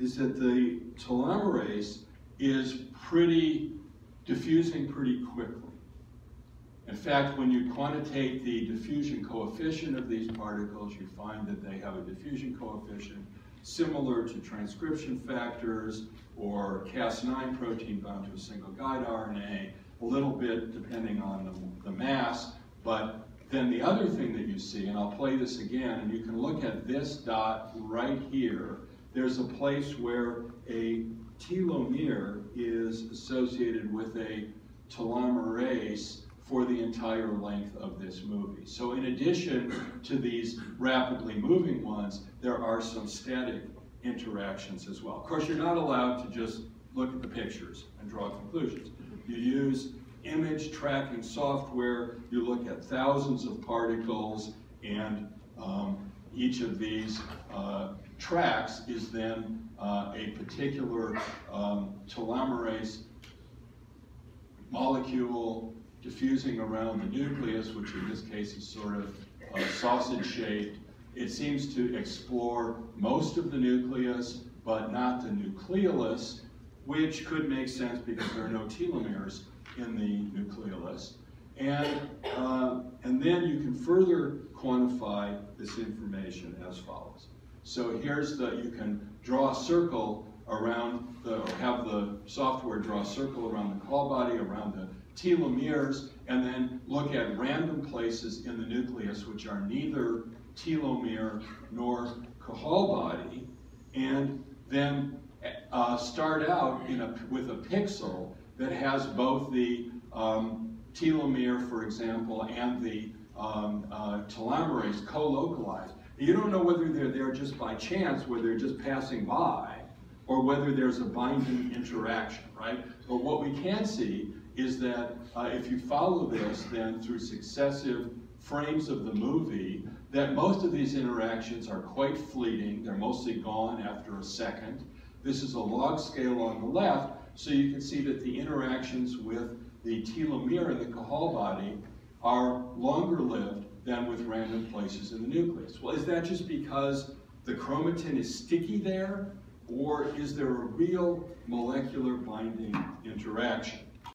is that the telomerase is pretty diffusing pretty quickly. In fact, when you quantitate the diffusion coefficient of these particles, you find that they have a diffusion coefficient similar to transcription factors or Cas9 protein bound to a single guide RNA, a little bit depending on the, the mass, but then the other thing that you see, and I'll play this again, and you can look at this dot right here, there's a place where a telomere is associated with a telomerase for the entire length of this movie. So in addition to these rapidly moving ones, there are some static interactions as well. Of course, you're not allowed to just look at the pictures and draw conclusions. You use image tracking software, you look at thousands of particles, and um, each of these uh, tracks is then uh, a particular um, telomerase molecule diffusing around the nucleus, which in this case is sort of uh, sausage-shaped. It seems to explore most of the nucleus, but not the nucleolus, which could make sense because there are no telomeres in the nucleolus. And then you can further quantify this information as follows. So here's the, you can draw a circle around the, or have the software draw a circle around the Cajal body, around the telomeres, and then look at random places in the nucleus which are neither telomere nor Cajal body, and then uh, start out a, with a pixel that has both the um, telomere, for example, and the um, uh, telomerase co-localized. You don't know whether they're there just by chance, whether they're just passing by, or whether there's a binding interaction, right? But what we can see is that uh, if you follow this then through successive frames of the movie, that most of these interactions are quite fleeting. They're mostly gone after a second. This is a log scale on the left, so you can see that the interactions with the telomere in the Cajal body are longer lived than with random places in the nucleus. Well, is that just because the chromatin is sticky there, or is there a real molecular binding interaction?